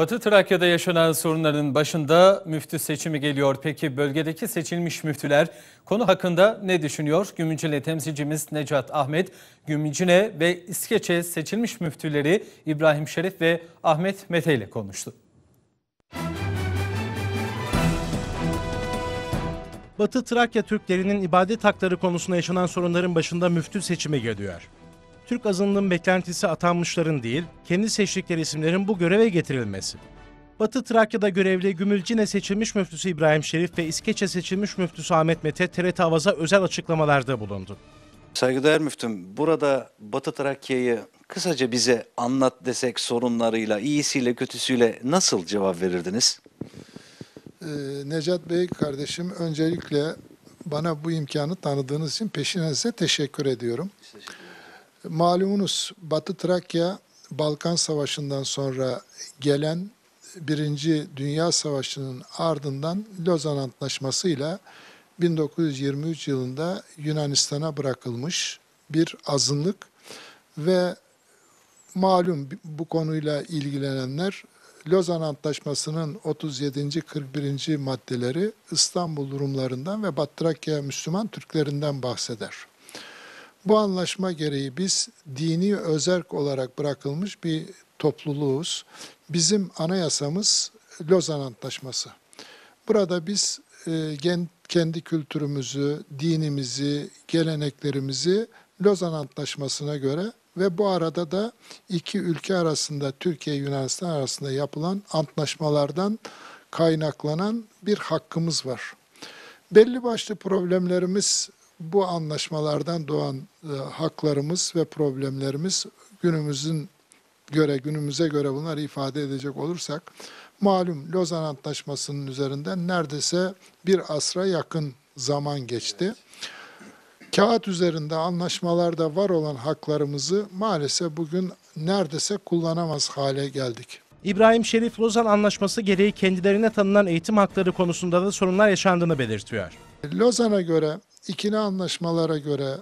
Batı Trakya'da yaşanan sorunların başında müftü seçimi geliyor. Peki bölgedeki seçilmiş müftüler konu hakkında ne düşünüyor? Gümüncine temsilcimiz Necat Ahmet, Gümüncine ve İskeçe seçilmiş müftüleri İbrahim Şerif ve Ahmet Mete ile konuştu. Batı Trakya Türklerinin ibadet hakları konusunda yaşanan sorunların başında müftü seçimi geliyor. Türk azınlığın beklentisi atanmışların değil, kendi seçtikleri isimlerin bu göreve getirilmesi. Batı Trakya'da görevli Gümülcine seçilmiş müftüsü İbrahim Şerif ve İskeçe seçilmiş müftüsü Ahmet Mete TRT Avaz'a özel açıklamalarda bulundu. Saygıdeğer müftüm, burada Batı Trakya'yı kısaca bize anlat desek sorunlarıyla, iyisiyle kötüsüyle nasıl cevap verirdiniz? Ee, Necat Bey kardeşim öncelikle bana bu imkanı tanıdığınız için peşine size teşekkür ediyorum. Malumunuz Batı Trakya Balkan Savaşı'ndan sonra gelen Birinci Dünya Savaşı'nın ardından Lozan Antlaşması'yla 1923 yılında Yunanistan'a bırakılmış bir azınlık ve malum bu konuyla ilgilenenler Lozan Antlaşması'nın 37. 41. maddeleri İstanbul Rumlarından ve Batı Trakya Müslüman Türklerinden bahseder. Bu anlaşma gereği biz dini özerk olarak bırakılmış bir topluluğuz. Bizim anayasamız Lozan Antlaşması. Burada biz e, kendi kültürümüzü, dinimizi, geleneklerimizi Lozan Antlaşması'na göre ve bu arada da iki ülke arasında Türkiye Yunanistan arasında yapılan antlaşmalardan kaynaklanan bir hakkımız var. Belli başlı problemlerimiz bu anlaşmalardan doğan e, haklarımız ve problemlerimiz günümüzün göre günümüze göre bunları ifade edecek olursak malum Lozan Antlaşması'nın üzerinden neredeyse bir asra yakın zaman geçti. Kağıt üzerinde anlaşmalarda var olan haklarımızı maalesef bugün neredeyse kullanamaz hale geldik. İbrahim Şerif Lozan Anlaşması gereği kendilerine tanınan eğitim hakları konusunda da sorunlar yaşandığını belirtiyor. Lozan'a göre, ikili anlaşmalara göre,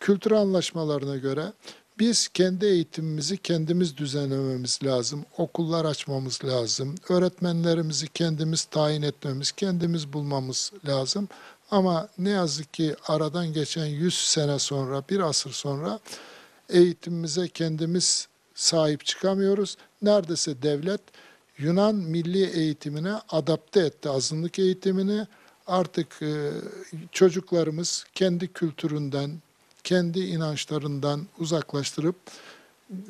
kültür anlaşmalarına göre biz kendi eğitimimizi kendimiz düzenlememiz lazım. Okullar açmamız lazım. Öğretmenlerimizi kendimiz tayin etmemiz, kendimiz bulmamız lazım. Ama ne yazık ki aradan geçen 100 sene sonra, bir asır sonra eğitimimize kendimiz sahip çıkamıyoruz. Neredeyse devlet Yunan milli eğitimine adapte etti azınlık eğitimini. Artık e, çocuklarımız kendi kültüründen, kendi inançlarından uzaklaştırıp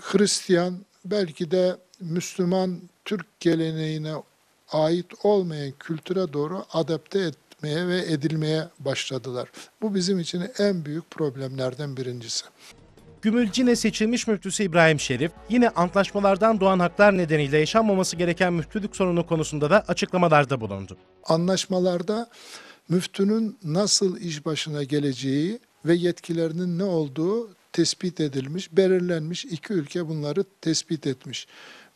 Hristiyan belki de Müslüman Türk geleneğine ait olmayan kültüre doğru adapte etmeye ve edilmeye başladılar. Bu bizim için en büyük problemlerden birincisi. Gümülcine seçilmiş müftüsü İbrahim Şerif, yine antlaşmalardan doğan haklar nedeniyle yaşanmaması gereken müftülük sorunu konusunda da açıklamalarda bulundu. Anlaşmalarda müftünün nasıl iş başına geleceği ve yetkilerinin ne olduğu tespit edilmiş, belirlenmiş. İki ülke bunları tespit etmiş.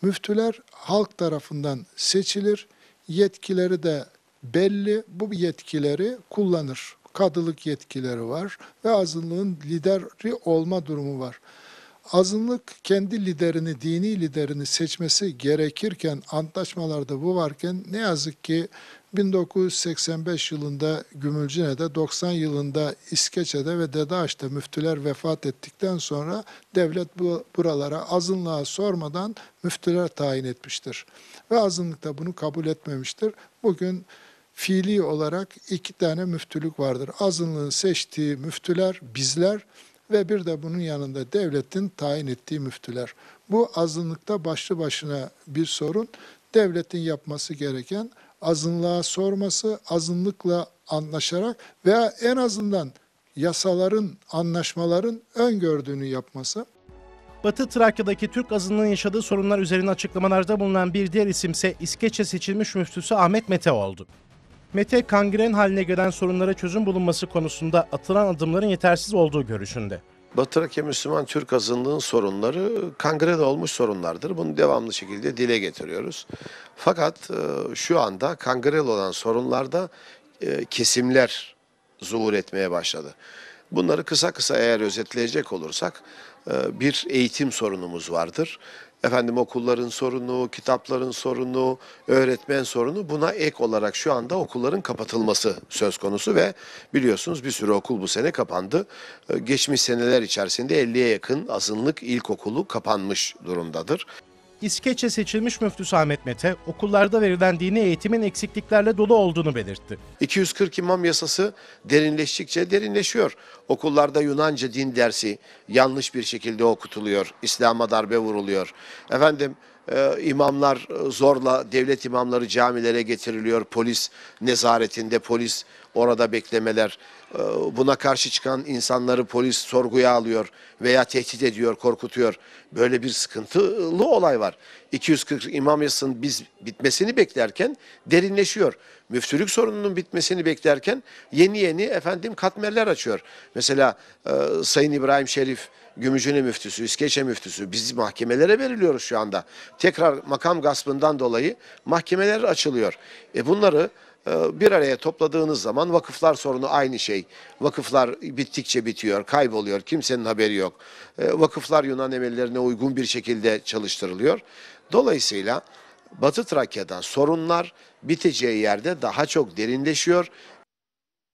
Müftüler halk tarafından seçilir, yetkileri de belli. Bu yetkileri kullanır. Kadılık yetkileri var ve azınlığın lideri olma durumu var. Azınlık kendi liderini, dini liderini seçmesi gerekirken, antlaşmalarda bu varken ne yazık ki 1985 yılında Gümülcine'de, 90 yılında İskeçe'de ve Dedeağaç'ta müftüler vefat ettikten sonra devlet bu, buralara azınlığa sormadan müftüler tayin etmiştir. Ve azınlık da bunu kabul etmemiştir. Bugün fiili olarak iki tane müftülük vardır. Azınlığın seçtiği müftüler bizler ve bir de bunun yanında devletin tayin ettiği müftüler. Bu azınlıkta başlı başına bir sorun. Devletin yapması gereken azınlığa sorması, azınlıkla anlaşarak veya en azından yasaların, anlaşmaların öngördüğünü yapması. Batı Trakya'daki Türk azınlığının yaşadığı sorunlar üzerine açıklamalarda bulunan bir diğer isimse İskeçe seçilmiş müftüsü Ahmet Mete oldu. Mete, kangren haline gelen sorunlara çözüm bulunması konusunda atılan adımların yetersiz olduğu görüşünde. Batı Müslüman Türk azınlığın sorunları kangrede olmuş sorunlardır. Bunu devamlı şekilde dile getiriyoruz. Fakat e, şu anda kangrel olan sorunlarda e, kesimler zuhur etmeye başladı. Bunları kısa kısa eğer özetleyecek olursak e, bir eğitim sorunumuz vardır. Efendim okulların sorunu, kitapların sorunu, öğretmen sorunu buna ek olarak şu anda okulların kapatılması söz konusu ve biliyorsunuz bir sürü okul bu sene kapandı. Ee, Geçmiş seneler içerisinde 50'ye yakın azınlık ilkokulu kapanmış durumdadır. İskeçe seçilmiş müftüsü Ahmet Mete, okullarda verilen dini eğitimin eksikliklerle dolu olduğunu belirtti. 240 imam yasası derinleştikçe derinleşiyor. Okullarda Yunanca din dersi yanlış bir şekilde okutuluyor. İslam'a darbe vuruluyor. Efendim e, imamlar zorla devlet imamları camilere getiriliyor. Polis nezaretinde polis orada beklemeler. E, buna karşı çıkan insanları polis sorguya alıyor veya tehdit ediyor, korkutuyor. Böyle bir sıkıntılı olay var. 240 imam yasasının biz bitmesini beklerken derinleşiyor. Müftülük sorununun bitmesini beklerken yeni yeni efendim katmerler açıyor. Mesela e, Sayın İbrahim Şerif Gümüşhane müftüsü, İskeçe müftüsü biz mahkemelere veriliyoruz şu anda. Tekrar makam gaspından dolayı mahkemeler açılıyor. E bunları e, bir araya topladığınız zaman vakıflar sorunu aynı şey. Vakıflar bittikçe bitiyor, kayboluyor, kimsenin haberi yok. E, Vakıflar Yunan emellerine uygun bir şekilde çalıştırılıyor. Dolayısıyla Batı Trakya'dan sorunlar biteceği yerde daha çok derinleşiyor